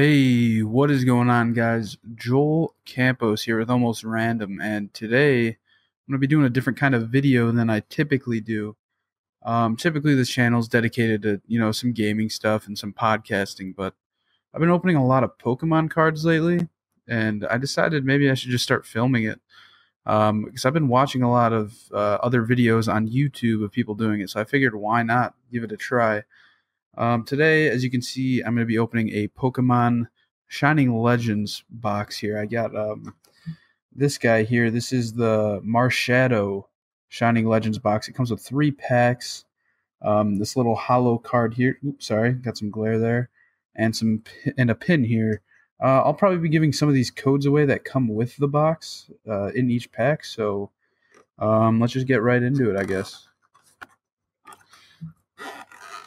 Hey, what is going on, guys? Joel Campos here with Almost Random, and today I'm going to be doing a different kind of video than I typically do. Um, typically, this channel is dedicated to you know some gaming stuff and some podcasting, but I've been opening a lot of Pokemon cards lately, and I decided maybe I should just start filming it um, because I've been watching a lot of uh, other videos on YouTube of people doing it, so I figured why not give it a try. Um, today, as you can see, I'm going to be opening a Pokemon Shining Legends box here. I got um, this guy here. This is the Marshadow Shining Legends box. It comes with three packs. Um, this little hollow card here. Oops, sorry, got some glare there, and some and a pin here. Uh, I'll probably be giving some of these codes away that come with the box uh, in each pack. So um, let's just get right into it, I guess.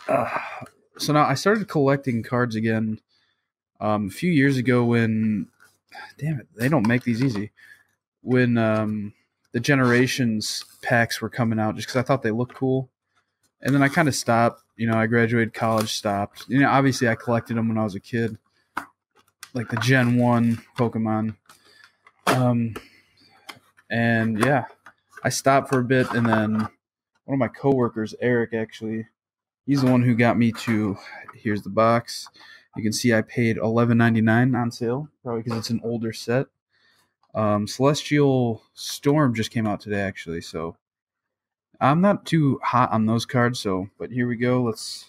Uh, so now I started collecting cards again um, a few years ago when, damn it, they don't make these easy. When um, the Generations packs were coming out, just because I thought they looked cool, and then I kind of stopped. You know, I graduated college, stopped. You know, obviously I collected them when I was a kid, like the Gen One Pokemon. Um, and yeah, I stopped for a bit, and then one of my coworkers, Eric, actually he's the one who got me to here's the box. You can see i paid $11.99 on sale probably because it's an older set. Um, celestial storm just came out today actually so i'm not too hot on those cards so but here we go. Let's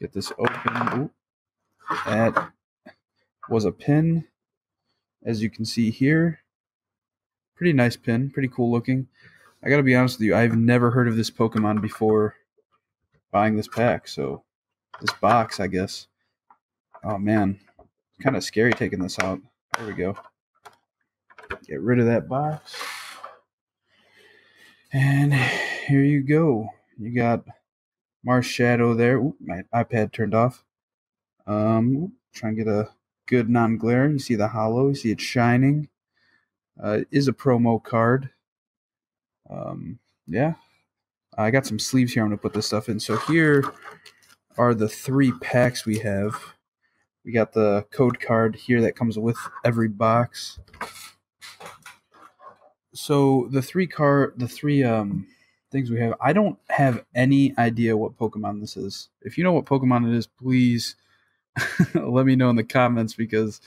get this open. Ooh. that was a pin as you can see here. Pretty nice pin pretty cool looking. I gotta be honest with you i've never heard of this pokemon before buying this pack. So this box, I guess. Oh man, kind of scary taking this out. There we go. Get rid of that box. And here you go. You got Marshadow there. Ooh, my iPad turned off. Um, try and get a good non-glare. You see the hollow. You see it shining. Uh, it is a promo card. Um, yeah, I got some sleeves here. I'm going to put this stuff in. So here are the three packs we have. We got the code card here that comes with every box. So the three card, the three um things we have. I don't have any idea what Pokemon this is. If you know what Pokemon it is, please let me know in the comments because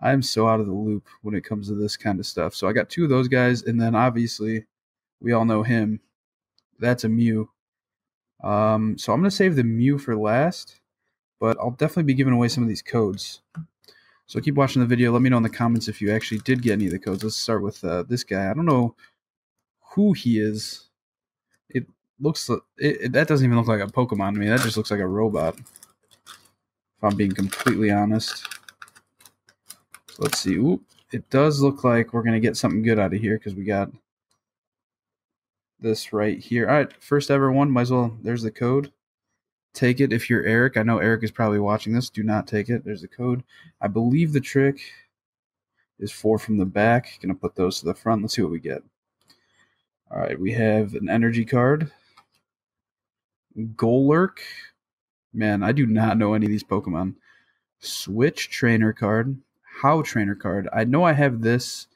I'm so out of the loop when it comes to this kind of stuff. So I got two of those guys, and then obviously we all know him that's a Mew. Um, so I'm going to save the Mew for last, but I'll definitely be giving away some of these codes. So keep watching the video. Let me know in the comments if you actually did get any of the codes. Let's start with uh, this guy. I don't know who he is. It looks it, it, that doesn't even look like a Pokemon to me. That just looks like a robot. If I'm being completely honest. Let's see. Ooh, it does look like we're gonna get something good out of here because we got this right here. All right, first ever one. Might as well. There's the code. Take it if you're Eric. I know Eric is probably watching this. Do not take it. There's the code. I believe the trick is four from the back. Gonna put those to the front. Let's see what we get. All right, we have an energy card. Golurk. Man, I do not know any of these Pokemon. Switch trainer card. Hau trainer card. I know I have this.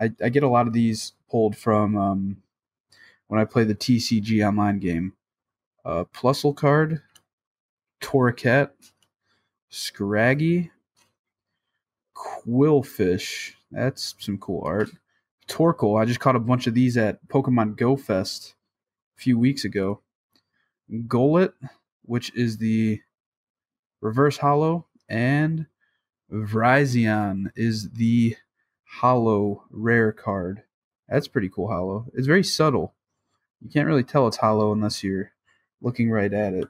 I, I get a lot of these pulled from um, when I play the TCG online game. Uh, Plusle card, Torracat, Scraggy, Qwilfish. That's some cool art. Torkoal. I just caught a bunch of these at Pokemon Go Fest a few weeks ago. Golett, which is the reverse hollow, and Virizion is the hollow rare card. That's pretty cool hollow. It's very subtle you can't really tell it's hollow unless you're looking right at it.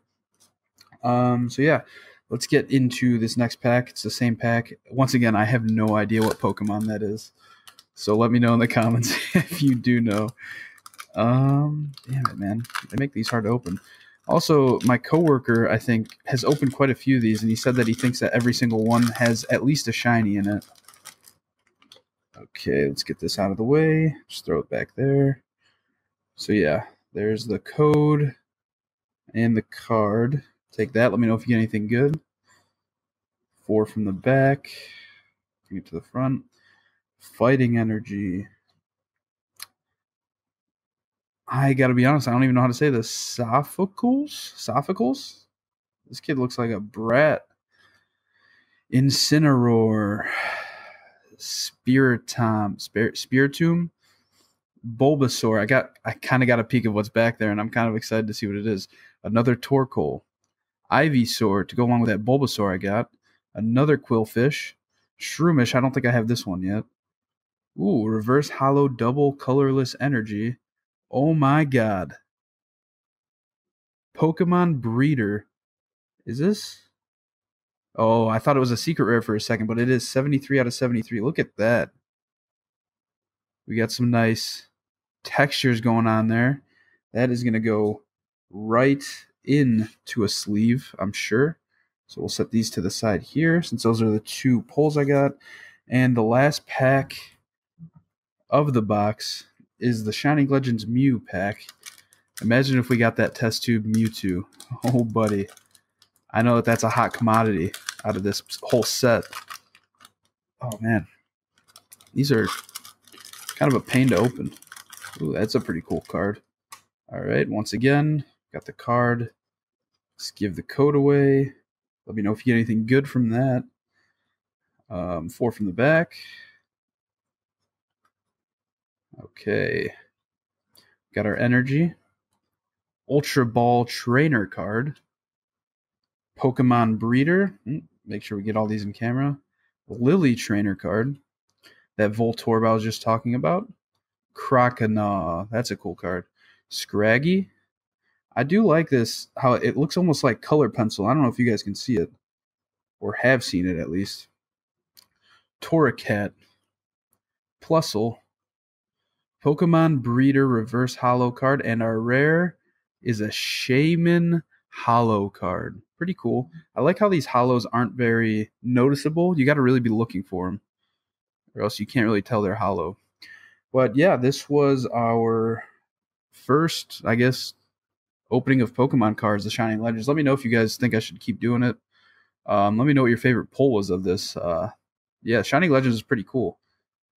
Um, so yeah, let's get into this next pack. It's the same pack. Once again, I have no idea what Pokemon that is. So let me know in the comments if you do know. Um, damn it, man. They make these hard to open. Also, my coworker, I think, has opened quite a few of these, and he said that he thinks that every single one has at least a shiny in it. Okay, let's get this out of the way. Just throw it back there. So yeah, there's the code and the card. Take that. Let me know if you get anything good. Four from the back. Bring it to the front. Fighting energy. I gotta be honest, I don't even know how to say this. Sophocles? Sophocles? This kid looks like a brat. Incineroar. Spiritomb. Spir- Spiritomb? Bulbasaur. I got I kind of got a peek of what's back there, and I'm kind of excited to see what it is. Another Torkoal. Ivysaur to go along with that Bulbasaur I got. Another Qwilfish, Shroomish. I don't think I have this one yet. Ooh, reverse hollow double colorless energy. Oh my god. Pokemon Breeder. Is this? Oh, I thought it was a secret rare for a second, but it is 73 out of 73. Look at that. We got some nice textures going on there. That is going to go right into a sleeve, I'm sure. So we'll set these to the side here since those are the two poles I got. And the last pack of the box is the Shining Legends Mew pack. Imagine if we got that test tube Mewtwo. Oh, buddy. I know that that's a hot commodity out of this whole set. Oh, man. These are kind of a pain to open. Ooh, that's a pretty cool card. All right, once again, got the card. Let's give the code away. Let me know if you get anything good from that. Um, four from the back. Okay. Got our energy. Ultra Ball Trainer card. Pokemon Breeder. Hmm, make sure we get all these in camera. Lillie Trainer card. That Voltorb I was just talking about. Croconaw. That's a cool card. Scraggy. I do like this, how it looks almost like color pencil. I don't know if you guys can see it, or have seen it at least. Torracat. Plusle. Pokemon Breeder Reverse Hollow card. And our rare is a Shaymin Hollow card. Pretty cool. I like how these hollows aren't very noticeable. You got to really be looking for them, or else you can't really tell they're hollow. But yeah, this was our first, I guess, opening of Pokemon cards, the Shining Legends. Let me know if you guys think I should keep doing it. Um, let me know what your favorite pull was of this. Uh, yeah, Shining Legends is pretty cool.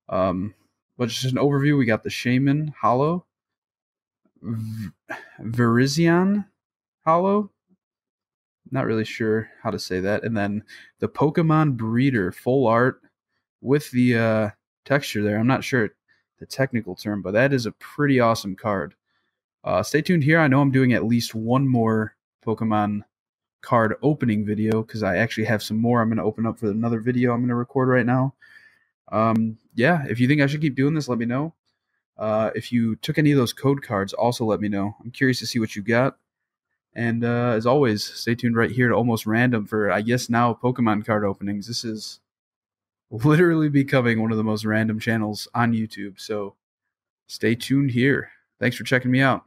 Um, but just an overview, we got the Shaymin Hollow, v- Virizion Hollow. Not really sure how to say that. And then the Pokemon Breeder full art with the uh, texture there. I'm not sure the technical term, but that is a pretty awesome card. Uh, stay tuned here. I know I'm doing at least one more Pokemon card opening video because I actually have some more I'm going to open up for another video I'm going to record right now. Um, yeah, if you think I should keep doing this, let me know. Uh, if you took any of those code cards, also let me know. I'm curious to see what you got. And uh, as always, stay tuned right here to Almost Random for, I guess, now Pokemon card openings. This is literally becoming one of the most random channels on YouTube. So stay tuned here. Thanks for checking me out.